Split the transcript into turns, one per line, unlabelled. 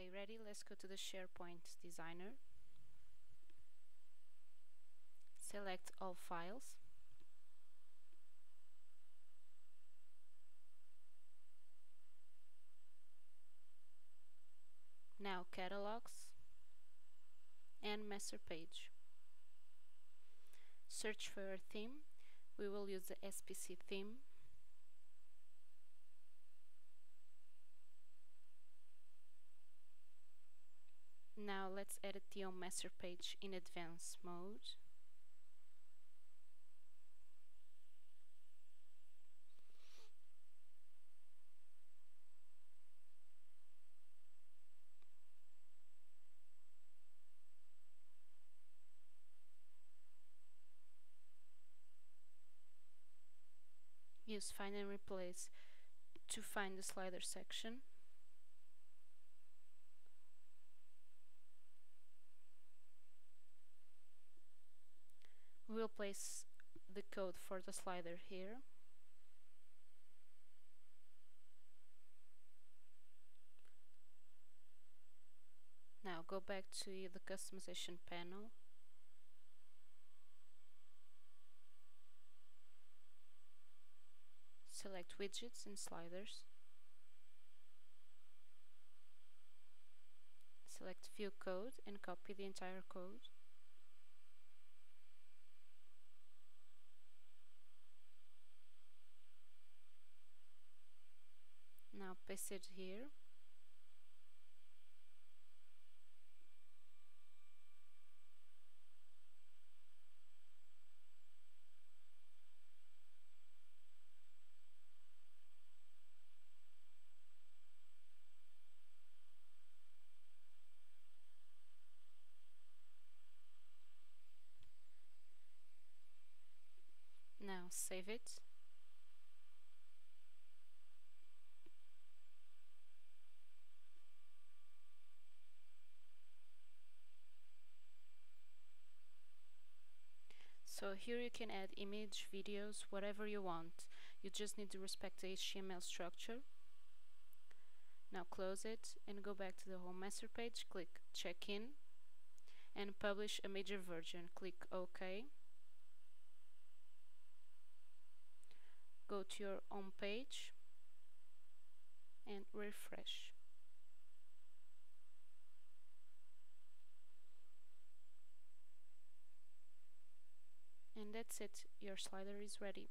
Okay, ready? Let's go to the SharePoint Designer. Select all files. Now catalogs and master page. Search for a theme. We will use the SPC theme Now let's edit the home master page in advanced mode. Use find and replace to find the slider section. Will place the code for the slider here. Now go back to the customization panel. Select widgets and sliders. Select view code and copy the entire code now paste it here. Now save it So here you can add image, videos, whatever you want. You just need to respect the HTML structure. Now close it and go back to the home master page, click check in and publish a major version. Click OK. Go to your home page and refresh. and that's it your slider is ready